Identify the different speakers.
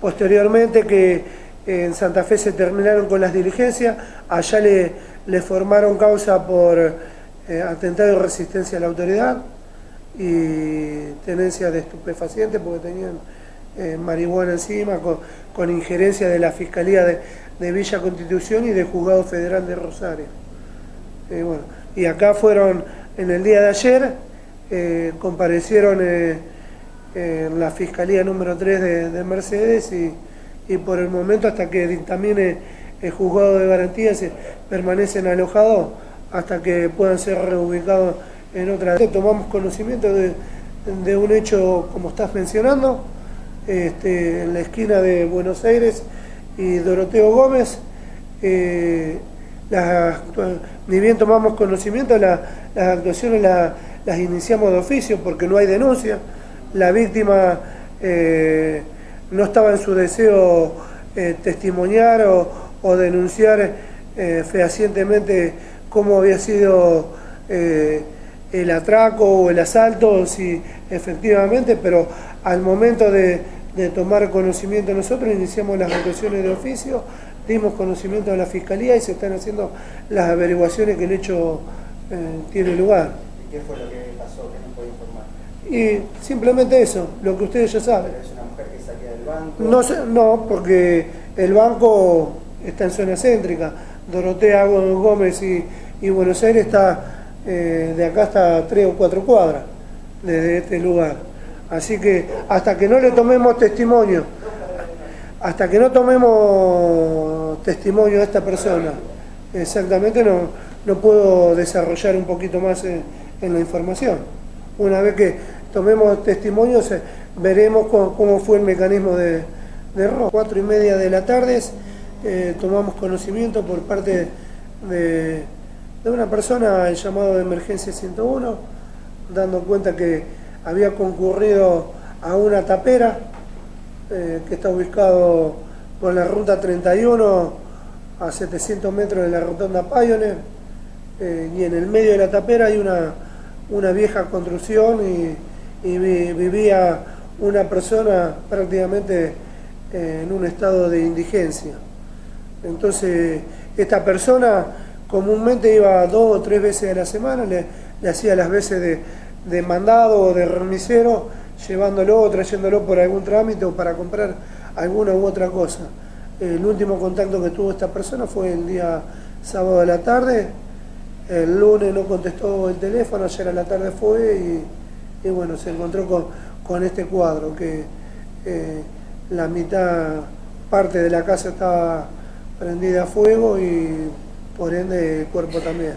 Speaker 1: Posteriormente que en Santa Fe se terminaron con las diligencias, allá le, formaron causa por eh, atentado y resistencia a la autoridad y tenencia de estupefacientes porque tenían eh, marihuana encima con, injerencia de la Fiscalía de, Villa Constitución y del Juzgado Federal de Rosario. Eh, y acá fueron, en el día de ayer, comparecieron en la Fiscalía número 3 de Mercedes y y por el momento hasta que dictamine el juzgado de garantías permanecen alojados hasta que puedan ser reubicados en otra. Tomamos conocimiento de, un hecho como estás mencionando, este, en la esquina de Buenos Aires y Doroteo Gómez. Eh, ni bien tomamos conocimiento, las actuaciones las iniciamos de oficio porque no hay denuncia. La víctima eh, no estaba en su deseo eh, testimoniar o, denunciar eh, fehacientemente cómo había sido el atraco o el asalto, si efectivamente, pero al momento de, tomar conocimiento nosotros iniciamos las actuaciones de oficio, dimos conocimiento a la Fiscalía y se están haciendo las averiguaciones que el hecho tiene lugar.
Speaker 2: ¿Y qué fue lo que pasó que no puede informar?
Speaker 1: Y simplemente eso, lo que ustedes ya saben.
Speaker 2: No,
Speaker 1: no, porque el banco está en zona céntrica. Dorotea Gómez y, Buenos Aires está eh, de acá hasta tres o cuatro cuadras desde este lugar. Así que hasta que no le tomemos testimonio, hasta que no tomemos testimonio de esta persona, exactamente no, no puedo desarrollar un poquito más en, la información. Una vez que tomemos testimonios, veremos cómo, fue el mecanismo de, de robo. Cuatro y media de la tarde eh, tomamos conocimiento por parte de, una persona, el llamado de emergencia 101, dando cuenta que había concurrido a una tapera eh, que está ubicado por la ruta 31 a 700 metros de la rotonda Pioneer eh, y en el medio de la tapera hay una, una vieja construcción y, y vivía una persona prácticamente en un estado de indigencia. Entonces, esta persona comúnmente iba dos o tres veces a la semana, le, hacía las veces de, mandado o de remisero, llevándolo o trayéndolo por algún trámite o para comprar alguna u otra cosa. El último contacto que tuvo esta persona fue el día sábado de la tarde, el lunes no contestó el teléfono, ayer a la tarde fue y, que bueno, se encontró con, con este cuadro, que eh, la mitad, parte de la casa estaba prendida a fuego y por ende el cuerpo también.